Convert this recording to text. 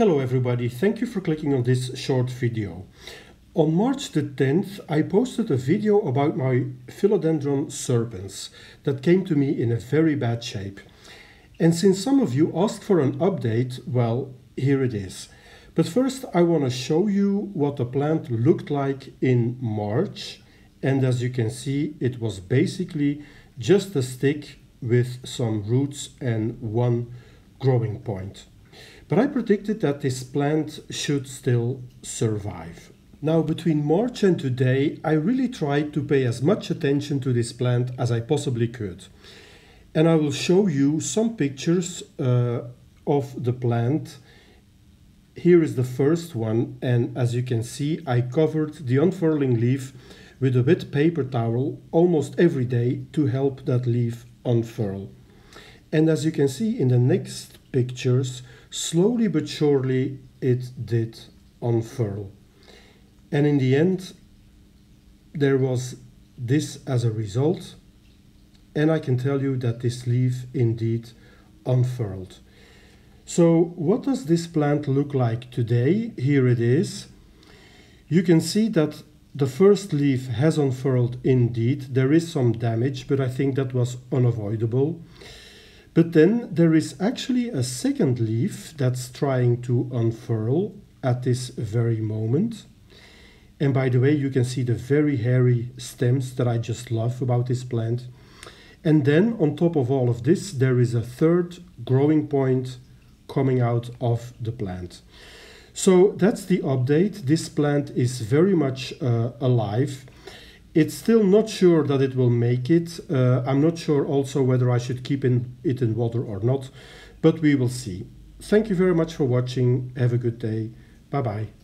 Hello everybody, thank you for clicking on this short video. On March the 10th I posted a video about my philodendron serpens that came to me in a very bad shape. And since some of you asked for an update, well, here it is. But first I want to show you what the plant looked like in March. And as you can see, it was basically just a stick with some roots and one growing point. But I predicted that this plant should still survive. Now between March and today I really tried to pay as much attention to this plant as I possibly could. And I will show you some pictures uh, of the plant. Here is the first one and as you can see I covered the unfurling leaf with a wet paper towel almost every day to help that leaf unfurl. And as you can see in the next pictures, slowly but surely it did unfurl. And in the end, there was this as a result. And I can tell you that this leaf indeed unfurled. So what does this plant look like today? Here it is. You can see that the first leaf has unfurled indeed. There is some damage, but I think that was unavoidable. But then there is actually a second leaf that's trying to unfurl at this very moment. And by the way, you can see the very hairy stems that I just love about this plant. And then on top of all of this, there is a third growing point coming out of the plant. So that's the update. This plant is very much uh, alive. It's still not sure that it will make it. Uh, I'm not sure also whether I should keep in, it in water or not, but we will see. Thank you very much for watching. Have a good day. Bye bye.